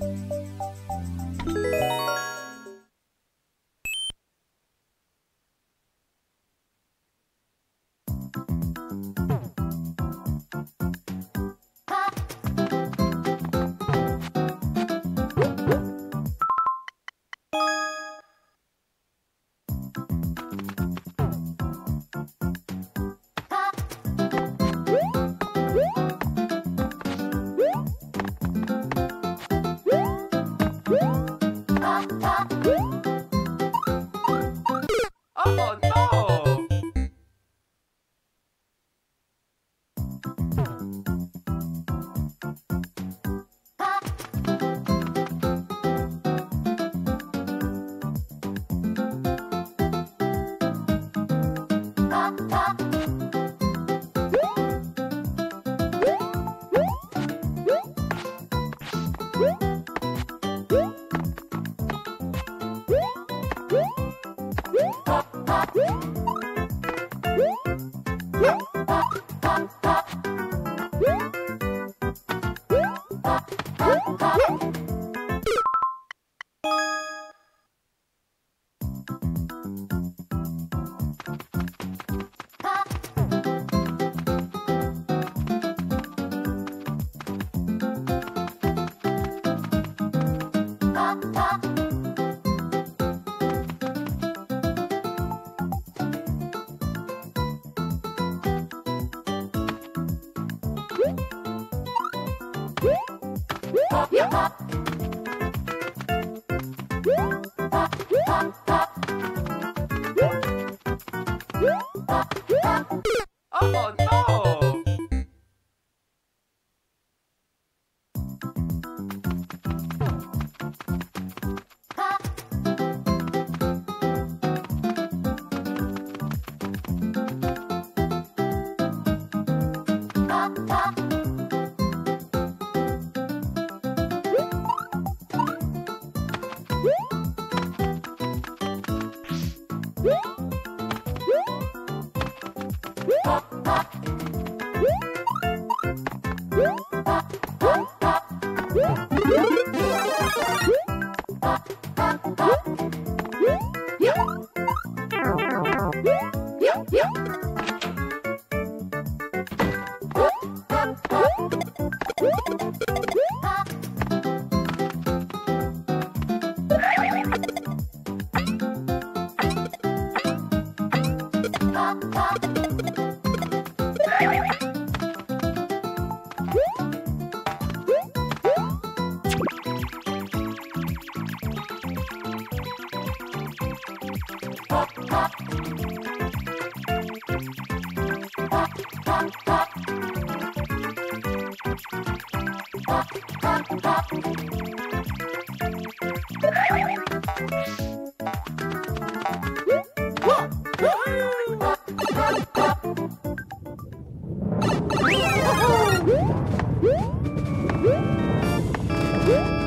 Thank you. Oh no! Oh yeah, Bye. Mm.